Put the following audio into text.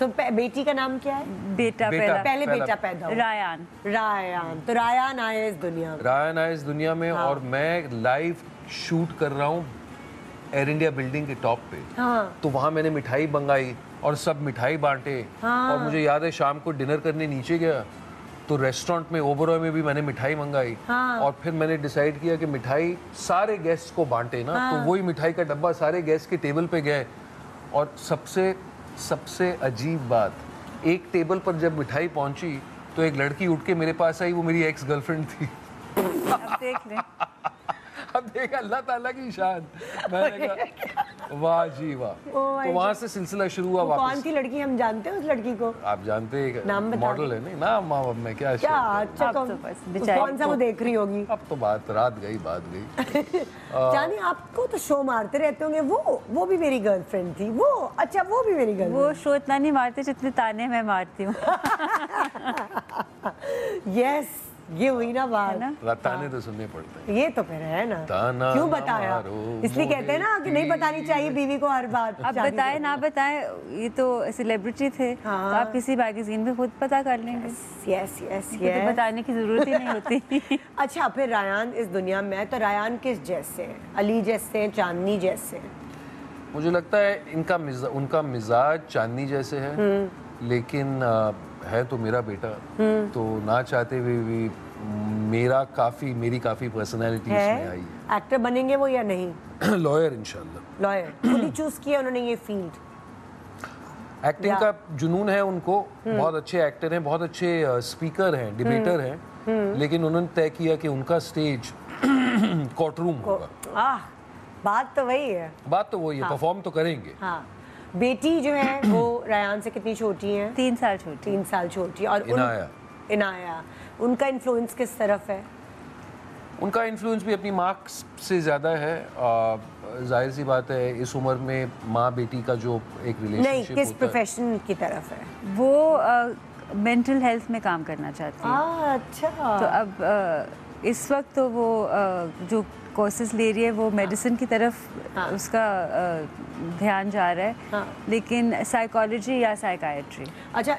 सो बेटी का नाम क्या है बेटा, बेटा। पहला पहले पहला- बेटा पैदा हुआ रायान रायान तो रायान आए इस दुनिया में रायन आया इस दुनिया में हाँ। और मैं लाइव शूट कर रहा हूँ एयर इंडिया बिल्डिंग के टॉप पे हाँ तो वहाँ मैंने मिठाई मंगाई और सब मिठाई बांटे हाँ। और मुझे याद है शाम को डिनर करने नीचे गया तो रेस्टोरेंट में ओबरॉय में भी मैंने मिठाई मंगाई हाँ। और फिर मैंने डिसाइड किया कि मिठाई सारे गेस्ट को बांटे ना हाँ। तो वही मिठाई का डब्बा सारे गेस्ट के टेबल पे गए और सबसे सबसे अजीब बात एक टेबल पर जब मिठाई पहुँची तो एक लड़की उठ के मेरे पास आई वो मेरी एक्स गर्लफ्रेंड थी। अब देख ले अब देख अल्लाह ताला की शान। मैंने कहा वाह जी वाह। तो वहाँ से सिलसिला शुरू हुआ कौन थी लड़की हम जानते हैं उस लड़की को? आप जानते हैं नाम मॉडल है नहीं? नाम माँ बाप में क्या क्या अच्छा कौन तो कौन सा वो देख रही होगी? अब तो बात रात गई बात गई। जानी आपको तो शो मारते रहते होंगे। वो वो भी मेरी गर्लफ्रेंड थी। वो अच्छा वो भी मेरी गर्लफ्रेंड वो शो इतना नहीं मारते जितने ताने मैं मारती हूँ। यस ये हुई ना बात। है ना? रताने तो सुनने पड़ते हैं। ये तो फिर है ना। ताना क्यों बताया? इसलिए कहते हैं ना कि नहीं बतानी चाहिए बीवी को हर बात। अब बताए ना बताए ये तो सेलिब्रिटी थे हाँ। तो हाँ। आप किसी मैगजीन में खुद पता कर लेंगे। यस यस तो यस बताने की ज़रूरत ही नहीं होती। अच्छा फिर रायान इस दुनिया में है तो रायान किस जैसे हैं? अली जैसे हैं चांदनी जैसे हैं? मुझे लगता है इनका मिजा, उनका मिजाज चांदनी जैसे है। हम्म। लेकिन आ, है तो मेरा बेटा तो ना चाहते हुए भी भी मेरा काफ़ी मेरी काफ़ी पर्सनैलिटी इसमें आई है। एक्टर बनेंगे वो या नहीं? लॉयर इंशाल्लाह। लॉयर खुद ही चूज़ किया उन्होंने ये फ़ील्ड एक्टिंग का जुनून है उनको। बहुत अच्छे एक्टर हैं बहुत अच्छे स्पीकर हैं डिबेटर हैं। लेकिन उन्होंने तय किया कि उनका स्टेज कोर्टरूम होगा। आह बात तो वही है। बात तो वही है परफॉर्म तो करेंगे। हाँ। बेटी जो है वो रयान से कितनी छोटी है? तीन साल छोटी। तीन साल छोटी। और उन- इनाया। इनाया। उनका इन्फ्लुएंस किस तरफ़ है? उनका इन्फ्लुएंस भी अपनी माँ से ज़्यादा है। ज़ाहिर सी बात है इस उम्र में माँ बेटी का जो एक रिलेशनशिप नहीं किस प्रोफेशन की तरफ़ है? वो मेंटल हेल्थ में काम करना चाहती हूँ अच्छा तो अब आ, इस वक्त तो वो आ, जो कोर्सेज ले रही है वो मेडिसिन की तरफ़ हाँ। उसका आ, ध्यान जा रहा है हाँ। लेकिन साइकोलॉजी या साइकाइट्री अच्छा